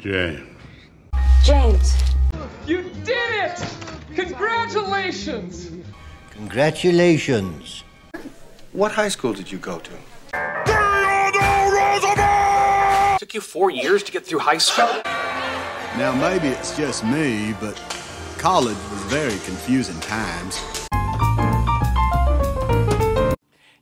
James. James. You did it! Congratulations! Congratulations. What high school did you go to? Theodore Roosevelt. Took you four years to get through high school? Now, maybe it's just me, but college was very confusing times.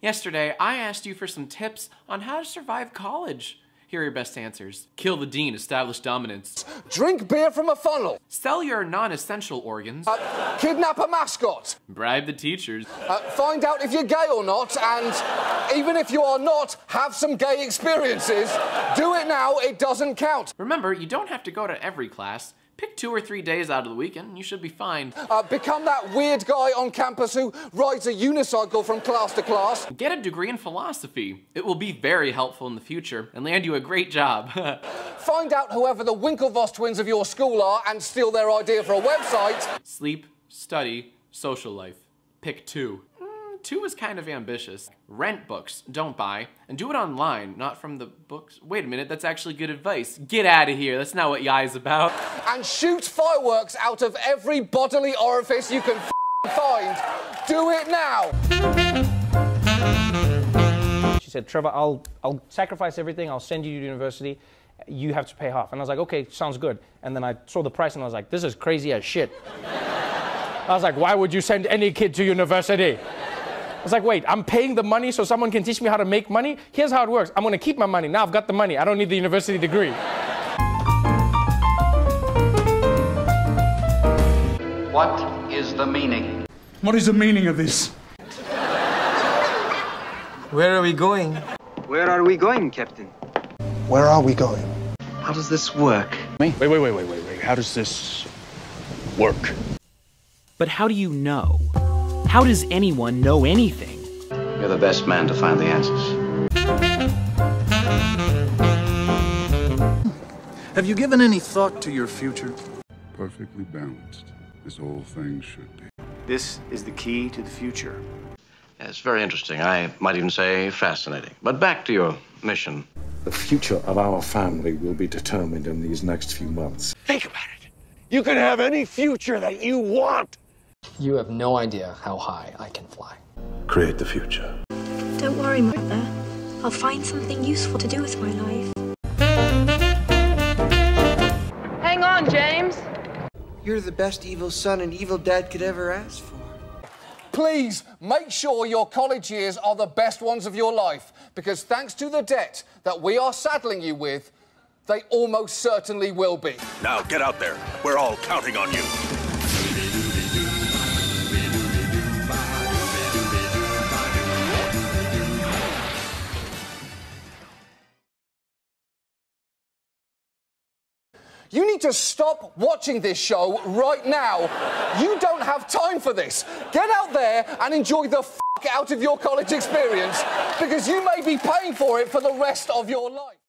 Yesterday, I asked you for some tips on how to survive college. Here are your best answers. Kill the dean, establish dominance. Drink beer from a funnel. Sell your non-essential organs. Uh, kidnap a mascot. Bribe the teachers. Uh, find out if you're gay or not, and even if you are not, have some gay experiences. Do it now, it doesn't count. Remember, you don't have to go to every class. Pick two or three days out of the weekend, and you should be fine. Uh, become that weird guy on campus who rides a unicycle from class to class. Get a degree in philosophy. It will be very helpful in the future and land you a great job. Find out whoever the Winklevoss twins of your school are and steal their idea for a website. Sleep, study, social life. Pick two. Two is kind of ambitious. Rent books, don't buy, and do it online, not from the books. Wait a minute, that's actually good advice. Get out of here, that's not what YI's about. And shoot fireworks out of every bodily orifice you can find. Do it now. She said, Trevor, I'll, I'll sacrifice everything, I'll send you to university. You have to pay half. And I was like, okay, sounds good. And then I saw the price and I was like, this is crazy as shit. I was like, why would you send any kid to university? I was like, wait, I'm paying the money so someone can teach me how to make money? Here's how it works. I'm gonna keep my money. Now I've got the money. I don't need the university degree. What is the meaning? What is the meaning of this? Where are we going? Where are we going, Captain? Where are we going? How does this work? Wait, wait, wait, wait, wait, wait. How does this work? But how do you know? How does anyone know anything? You're the best man to find the answers. Have you given any thought to your future? Perfectly balanced, as all things should be. This is the key to the future. Yeah, it's very interesting. I might even say fascinating. But back to your mission. The future of our family will be determined in these next few months. Think about it. You can have any future that you want. You have no idea how high I can fly. Create the future. Don't worry, Mother. I'll find something useful to do with my life. Hang on, James. You're the best evil son an evil dad could ever ask for. Please make sure your college years are the best ones of your life because thanks to the debt that we are saddling you with, they almost certainly will be. Now get out there. We're all counting on you. You need to stop watching this show right now. You don't have time for this. Get out there and enjoy the f out of your college experience because you may be paying for it for the rest of your life.